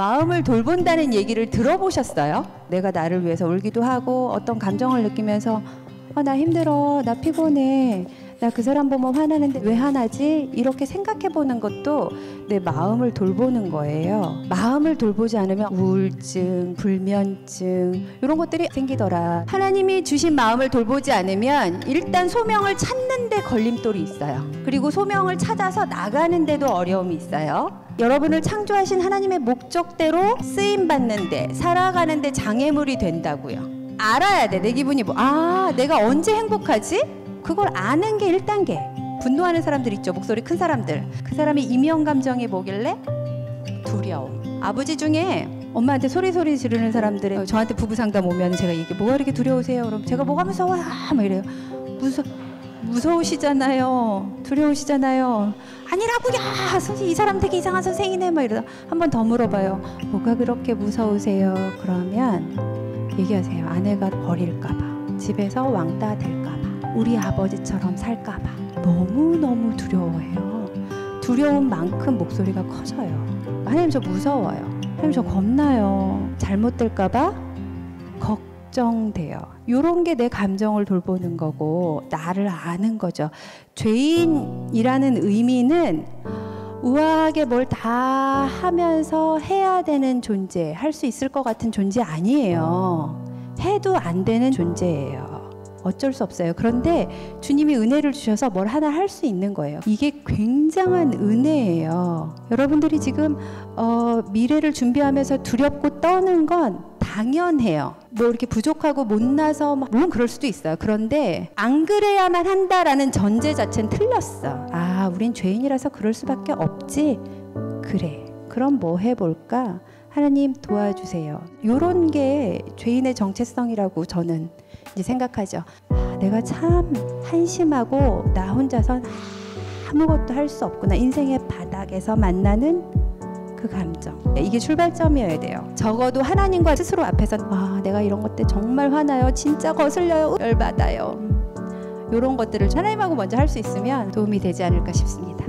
마음을 돌본다는 얘기를 들어보셨어요? 내가 나를 위해서 울기도 하고 어떤 감정을 느끼면서 아, 나 힘들어, 나 피곤해, 나 그 사람 보면 화나는데 왜 화나지? 이렇게 생각해 보는 것도 내 마음을 돌보는 거예요. 마음을 돌보지 않으면 우울증, 불면증 이런 것들이 생기더라. 하나님이 주신 마음을 돌보지 않으면 일단 소명을 찾는데 걸림돌이 있어요. 그리고 소명을 찾아서 나가는데도 어려움이 있어요. 여러분을 창조하신 하나님의 목적대로 쓰임 받는데 살아가는데 장애물이 된다고요. 알아야 돼. 내 기분이 뭐, 아, 내가 언제 행복하지? 그걸 아는 게 1단계. 분노하는 사람들 있죠. 목소리 큰 사람들. 그 사람이 이명 감정이 뭐길래? 두려움. 아버지 중에 엄마한테 소리소리 지르는 사람들은 저한테 부부 상담 오면 제가 이게 뭐가 이렇게 두려우세요? 그럼 제가 뭐가 무서워요? 막 이래요. 무서 무서우시잖아요. 두려우시잖아요. 아니라고요. 선생 이 사람 되게 이상한 선생이네. 막 이러다 한 번 더 물어봐요. 뭐가 그렇게 무서우세요? 그러면 얘기하세요. 아내가 버릴까 봐, 집에서 왕따 될까 봐, 우리 아버지처럼 살까 봐 너무 너무 두려워해요. 두려운 만큼 목소리가 커져요. 하나님 저 무서워요. 하나님 저 겁나요. 잘못될까 봐 걱 정돼요. 요런 게 내 감정을 돌보는 거고 나를 아는 거죠. 죄인이라는 의미는 우아하게 뭘 다 하면서 해야 되는 존재, 할 수 있을 것 같은 존재 아니에요. 해도 안 되는 존재예요. 어쩔 수 없어요. 그런데 주님이 은혜를 주셔서 뭘 하나 할 수 있는 거예요. 이게 굉장한 은혜예요. 여러분들이 지금 어, 미래를 준비하면서 두렵고 떠는 건 당연해요. 뭐 이렇게 부족하고 못나서 막 물론 그럴 수도 있어요. 그런데 안 그래야만 한다라는 전제 자체는 틀렸어. 아, 우린 죄인이라서 그럴 수밖에 없지. 그래. 그럼 뭐 해볼까? 하나님 도와주세요. 요런 게 죄인의 정체성이라고 저는 이제 생각하죠. 아, 내가 참 한심하고 나 혼자선 아무것도 할 수 없구나. 인생의 바닥에서 만나는 그 감정. 이게 출발점이어야 돼요. 적어도 하나님과 스스로 앞에서 와, 내가 이런 것 때 정말 화나요. 진짜 거슬려요. 열받아요. 이런 것들을 하나님하고 먼저 할 수 있으면 도움이 되지 않을까 싶습니다.